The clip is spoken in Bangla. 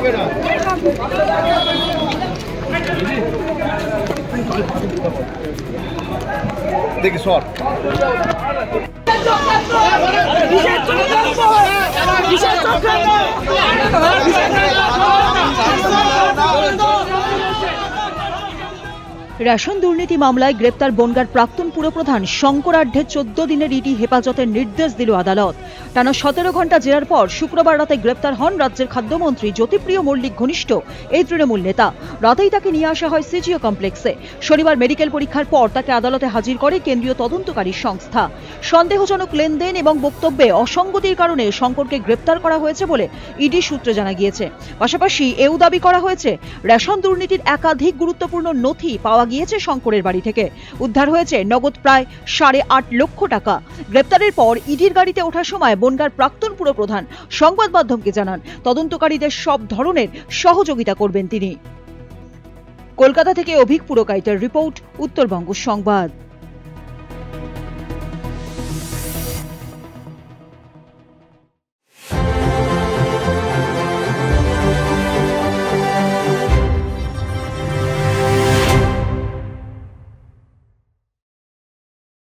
হবে না। দেখি রেশন দুর্নীতি মামলায় গ্রেপ্তার বনগার প্রাক্তন পুরপ্রধান শঙ্করাঢ্যের চোদ্দ দিনের ইডি হেফাজতের নির্দেশ দিল আদালত। টানা সতেরো ঘণ্টা জেরার পর শুক্রবার রাতে গ্রেপ্তার হন রাজ্যের খাদ্যমন্ত্রী জ্যোতিপ্রিয় মল্লিক ঘনিষ্ঠ, এই তৃণমূল নেতা। রাতেই তাকে নিয়ে আসা হয় সিজিও কমপ্লেক্সে। শনিবার মেডিকেল পরীক্ষার পর তাকে আদালতে হাজির করে কেন্দ্রীয় তদন্তকারী সংস্থা। সন্দেহজনক লেনদেন এবং বক্তব্যে অসঙ্গতির কারণে শঙ্করকে গ্রেপ্তার করা হয়েছে বলে ইডি সূত্রে জানা গিয়েছে। পাশাপাশি এও দাবি করা হয়েছে, রেশন দুর্নীতির একাধিক গুরুত্বপূর্ণ নথি পাওয়া গিয়েছে শঙ্করের বাড়ি থেকে। উদ্ধার হয়েছে নগদ প্রায় সাড়ে আট লক্ষ টাকা। গ্রেপ্তারের পর ইডির গাড়িতে ওঠার সময় বনগার প্রাক্তন পুরপ্রধান সংবাদ মাধ্যমকে জানান, তদন্তকারীদের সব ধরনের সহযোগিতা করবেন তিনি। কলকাতা থেকে অভিক পুরকায়িতার রিপোর্ট, উত্তরবঙ্গ সংবাদ।